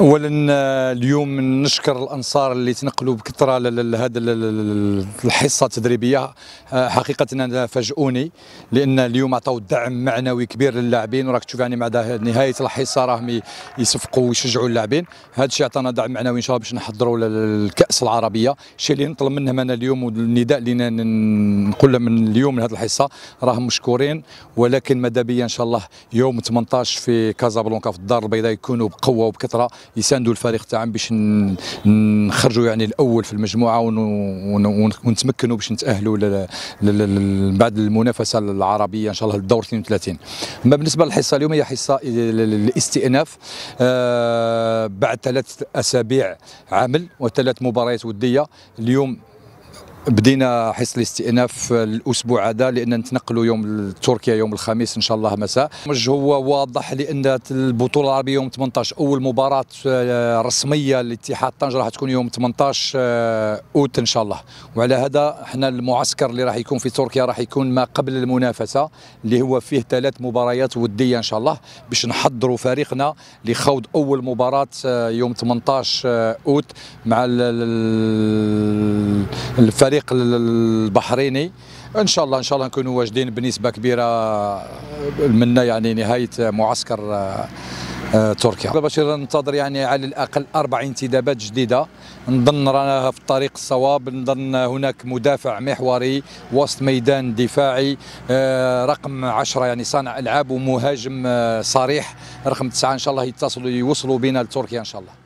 اولا اليوم نشكر الأنصار اللي تنقلوا بكثرة لهذه الحصة التدريبية. حقيقه فاجئوني لأن اليوم عطاو دعم معنوي كبير للاعبين وراك تشوف يعني مع نهاية الحصة راهم يصفقوا ويشجعوا اللاعبين. هذا الشيء عطانا دعم معنوي إن شاء الله باش نحضروا للكاس العربية. الشيء اللي نطلب منهم أنا اليوم والنداء اللي نقول من اليوم من هذه الحصة راهم مشكورين. ولكن ماذا بيا إن شاء الله يوم 18 في كازابلانكا في الدار البيضاء يكونوا بقوة وبكثرة. يساندوا الفريق تاعهم باش نخرجوا يعني الأول في المجموعة ونتمكنوا باش نتأهلوا بعد المنافسة العربية إن شاء الله للدور 32 أما بالنسبة للحصة اليوم هي حصة الاستئناف. آه، بعد ثلاث أسابيع عمل وثلاث مباريات ودية. اليوم بدينا حصه الاستئناف الأسبوع هذا لأن نتنقلوا يوم تركيا يوم الخميس إن شاء الله مساء. هو واضح لأن البطولة العربية يوم 18 أول مباراة آه، رسمية لاتحاد طنجه راح تكون يوم 18 آه، أوت إن شاء الله. وعلى هذا إحنا المعسكر اللي راح يكون في تركيا راح يكون ما قبل المنافسة اللي هو فيه ثلاث مباريات ودية إن شاء الله باش نحضروا فريقنا لخوض أول مباراة آه، يوم 18 أوت مع الفريق الفريق البحريني. إن شاء الله إن شاء الله نكونوا واجدين بنسبة كبيرة منا يعني نهاية معسكر آه، آه، تركيا. باش ننتظر يعني على الأقل أربع انتدابات جديدة. نظن رانا في الطريق الصواب نظن هناك مدافع محوري وسط ميدان دفاعي آه، رقم 10 يعني صانع ألعاب ومهاجم صريح. رقم 9 إن شاء الله يتصلوا يوصلوا بنا لتركيا إن شاء الله.